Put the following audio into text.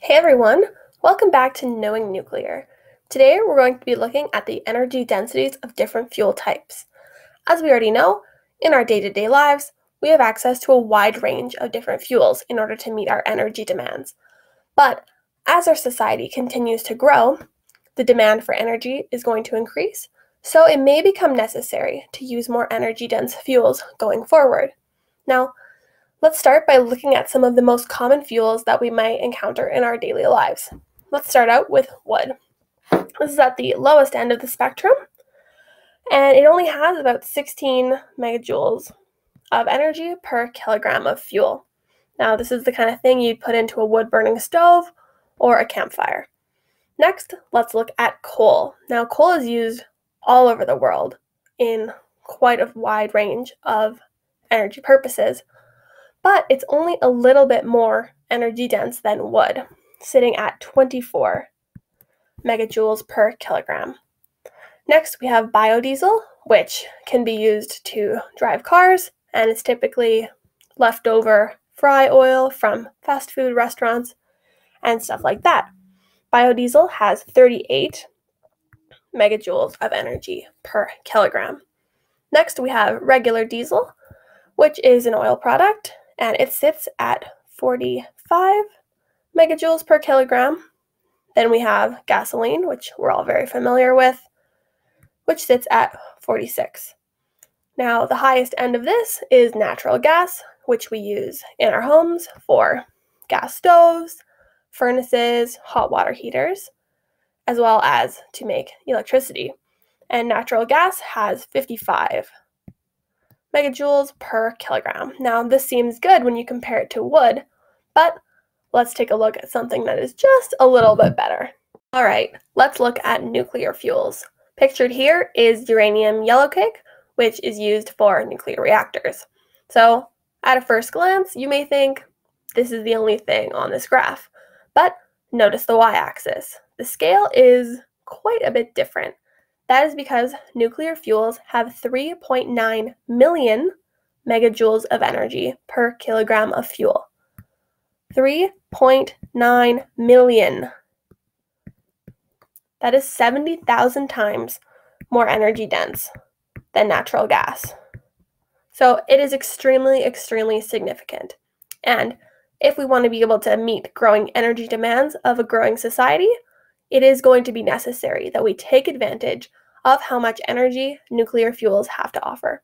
Hey everyone, welcome back to Knowing Nuclear. Today we're going to be looking at the energy densities of different fuel types. As we already know, in our day to day lives, we have access to a wide range of different fuels in order to meet our energy demands. But as our society continues to grow, the demand for energy is going to increase, so it may become necessary to use more energy dense fuels going forward. Now, Let's start by looking at some of the most common fuels that we might encounter in our daily lives. Let's start out with wood. This is at the lowest end of the spectrum, and it only has about 16 megajoules of energy per kilogram of fuel. Now, this is the kind of thing you'd put into a wood burning stove or a campfire. Next, let's look at coal. Now, coal is used all over the world in quite a wide range of energy purposes but it's only a little bit more energy dense than wood, sitting at 24 megajoules per kilogram. Next, we have biodiesel, which can be used to drive cars and it's typically leftover fry oil from fast food restaurants and stuff like that. Biodiesel has 38 megajoules of energy per kilogram. Next, we have regular diesel, which is an oil product and it sits at 45 megajoules per kilogram. Then we have gasoline, which we're all very familiar with, which sits at 46. Now, the highest end of this is natural gas, which we use in our homes for gas stoves, furnaces, hot water heaters, as well as to make electricity. And natural gas has 55 megajoules per kilogram. Now, this seems good when you compare it to wood, but let's take a look at something that is just a little bit better. All right, let's look at nuclear fuels. Pictured here is uranium yellowcake, which is used for nuclear reactors. So, at a first glance, you may think this is the only thing on this graph, but notice the y axis. The scale is quite a bit different. That is because nuclear fuels have 3.9 million megajoules of energy per kilogram of fuel. 3.9 million. That is 70,000 times more energy dense than natural gas. So it is extremely, extremely significant. And if we want to be able to meet growing energy demands of a growing society, it is going to be necessary that we take advantage of how much energy nuclear fuels have to offer.